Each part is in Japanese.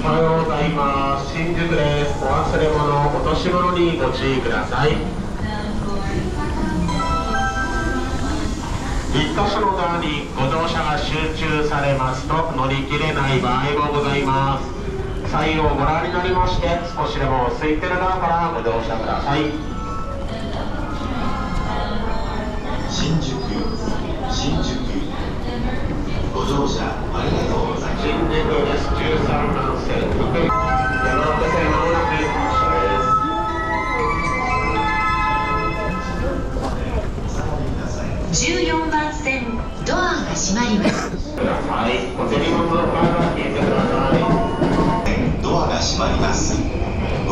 おはようございます新宿です。お忘れ物落とし物にご注意ください。1箇所のドアにご乗車が集中されますと乗り切れない場合もございます。左右をご覧になりまして少しでも空いてるドアからご乗車ください。新宿新宿ご乗車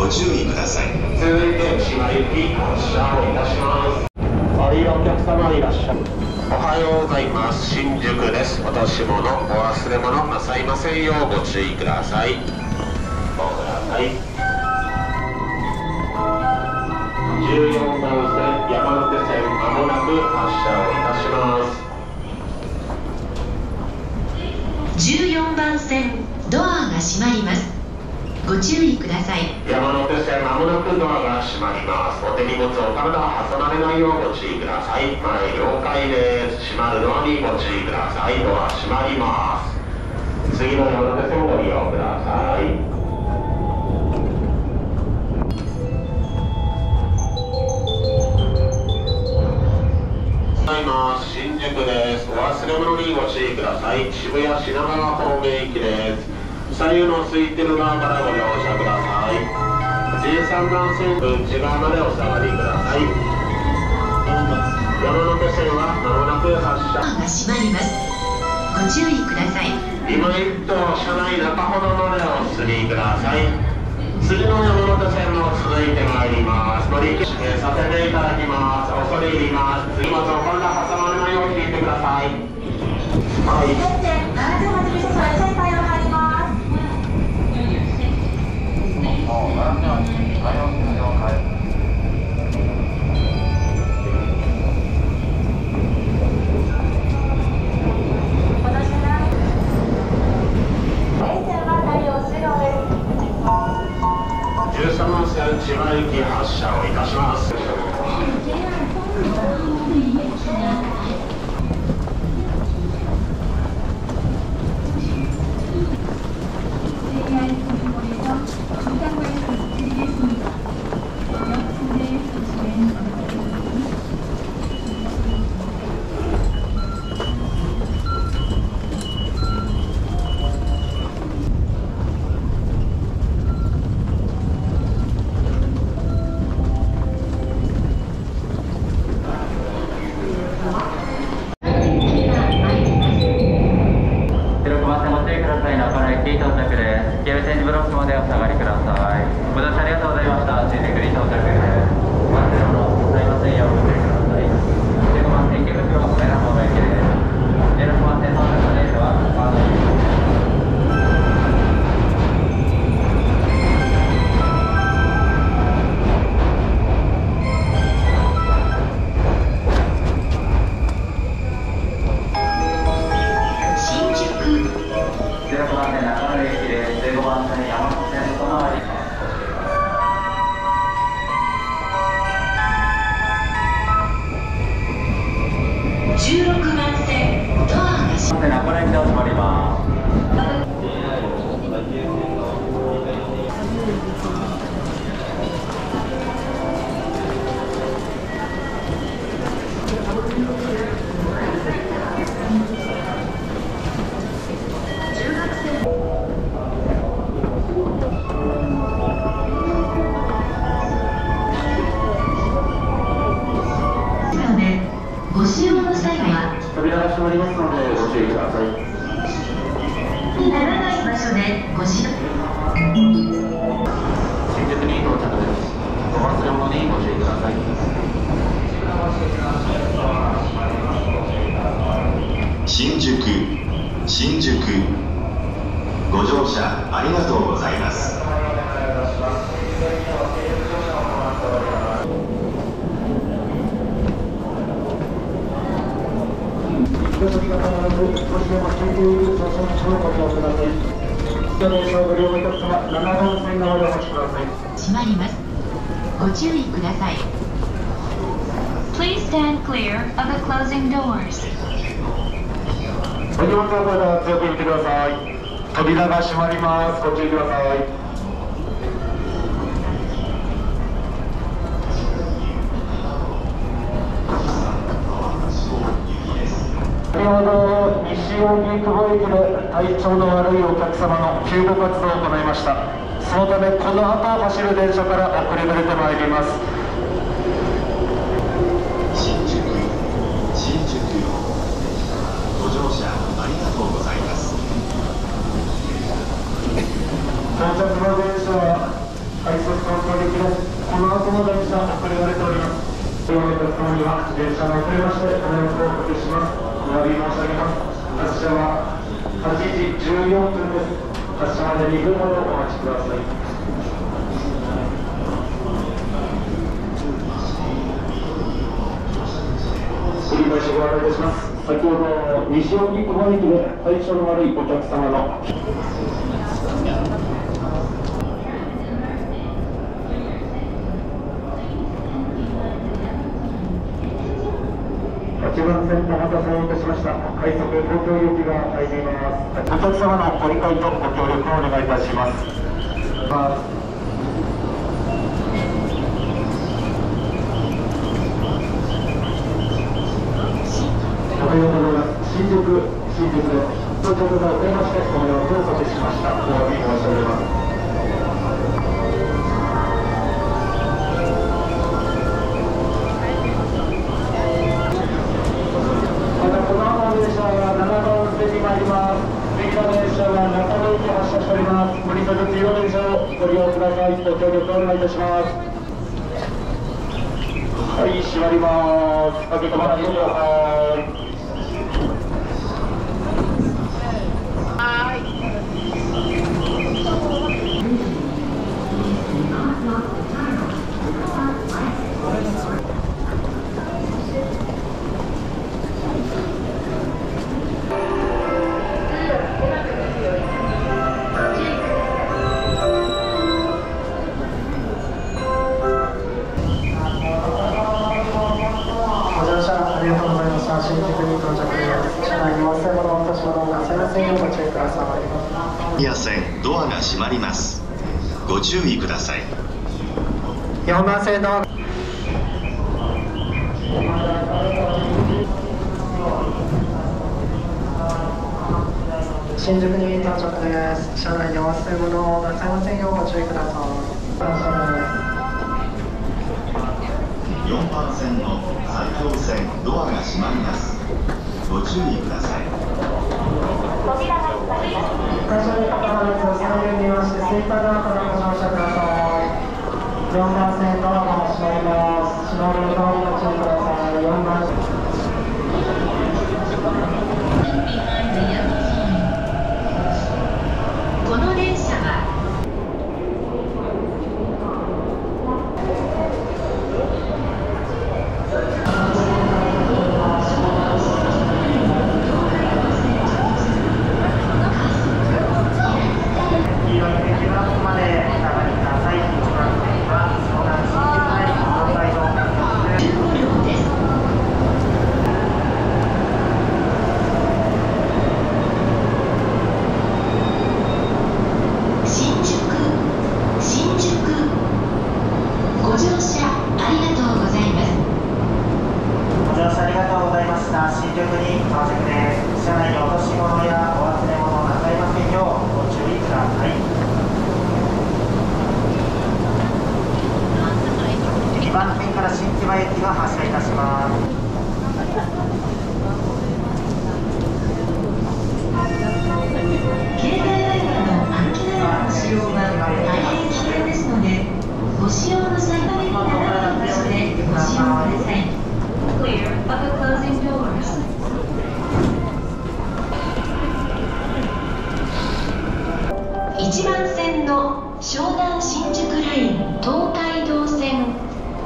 ご注意ください。続いて島行き発車をいたしますはいお客様いらっしゃいおはようございます。新宿です。落とし物お忘れ物なさいませんようご注意ください。ごください。14番線山手線まもなく発車をいたします。14番線ドアが閉まりますご注意ください。山手線まもなくドアが閉まります。お手荷物を体挟まれないようご注意ください。前了解です。閉まるドアにご注意ください。ドア閉まります。次の山手線をご利用ください。ございま新宿です。お忘れ物にご注意ください。渋谷品川方面行きです。左右の空いてる側からご乗車ください。13番線内側までお下がりください。山手線はまもなく発車。ドアが閉まりますご注意ください。今一等車内中ほどまでお進みください。次の山手線も続いてまいります。乗り切りさせていただきます。恐れ入ります。次もそこら挟まれないように引いてください。はいでご使用新宿に到着ですお忘れ物にご注意ください新宿新宿ご乗車ありがとうございます先が必ず少しでも緊急車線のご利用ください。ご利用のお客様7番線側でお待ちください閉まります。ご注意ください。Please stand clear of the closing doors. お荷物の声が強く見てください。扉が閉まります。ご注意ください。先ほど西荻窪駅で体調の悪いお客様の救護活動を行いました。そのためこの後を走る電車から遅れが出てまいります。新宿新宿ご乗車ありがとうございます。到着の電車は快速東京行きですこの後の電車遅れが出ております。お客様には電車が遅れましてご迷惑をおかけします。お詫び申し上げます発車は8時14分です。発車まで2分ほどお待ちください。繰り返しご案内いたします。先ほど西荻窪駅で体調の悪いお客様の8番線のお待たせをいたしました。快速東京行きが入ります。お客様のご理解とご協力をお願いいたします参ります。次の電車は中野駅発車しております。無理せず次の電車をご利用くださいご協力お願いいたします。はい閉まります。開けてもらってくださいが閉まります。ご注意ください。4番線の。新宿に到着です。車内に忘れ物をなさいませんようご注意ください。4番線の埼京線ドアが閉まります。ご注意ください会場に関わらず左右に回してスイーパー側からご乗車ください。4番線ドアが閉まります。閉まるドアにご注意ください。4番線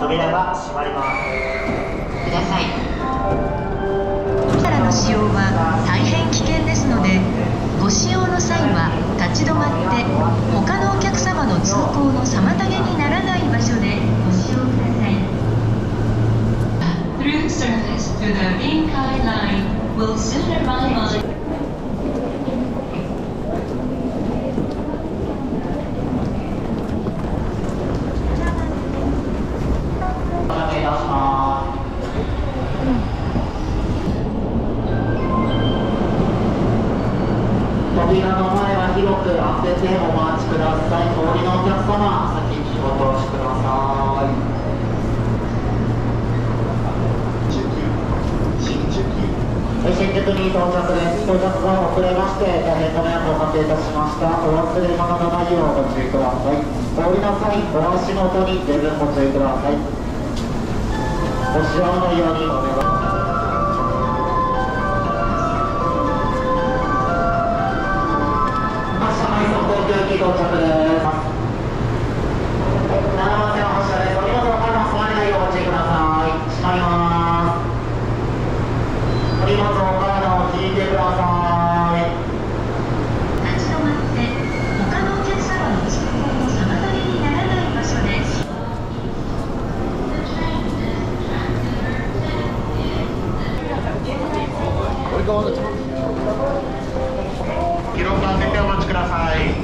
扉が閉まります。ください。からの使用は大変危険ですのでご使用の際は立ち止まって他のお客様の通行の妨げにならない場所でご使用ください。Through service to the Inkai Line will soon arrive on 新宿に到着です。到着が遅れまして、大変ご迷惑をおかけいたしました。お忘れ物のないようご注意ください。お降りの際、お足元に十分ご注意ください。お使用のようにお願いします。到着です。7番線発車です。お荷物を買います。前ないようご注意ください。閉まります。お荷物を買うのを聞いてください。立ち止まって他のお客様の通行の妨げにならない場所です記録当ててお待ちください。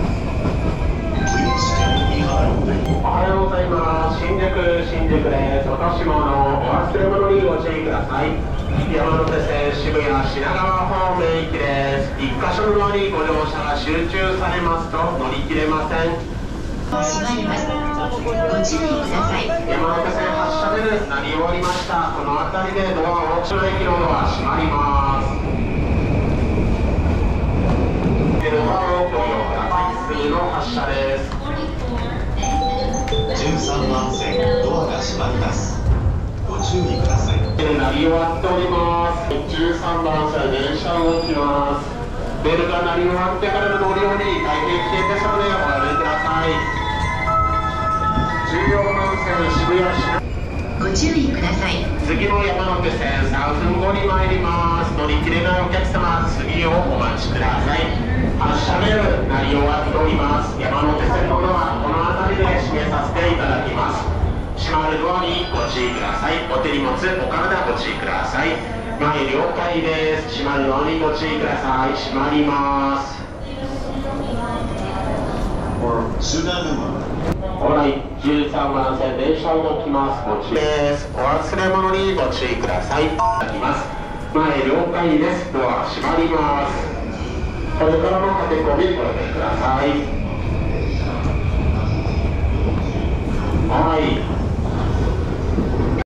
おはようございます。新宿新宿です。落とし物お忘れ物にご注意ください。山手線渋谷品川方面行きです。一箇所のにご乗車が集中されますと乗り切れません。閉まります。ご注意ください。山手線発車ベル鳴り終わりました？この辺りでドアを車駅のドア閉まりますドアをご利用ください次の発車です13番線ドアが閉まりますご注意ください鳴り終わっております13番線電車動きますベルが鳴り終わってからの乗り降り大変危険ですのでおやめください14番線渋谷市ご注意ください次の山手線3分後に参ります乗り切れないお客様次をお待ちください発車ベル鳴り終わっております。山手線のドアこの辺りで閉めさせていただきます。閉まるドアにご注意ください。お手荷物お体ご注意ください。前了解です。閉まるドアにご注意ください。閉まります。菅沼お来13番線電車動きます。ご注意です。お忘れ物にご注意ください。いただきます。前了解です。ドア閉まりますこれからの駆け込みご予定くださいはい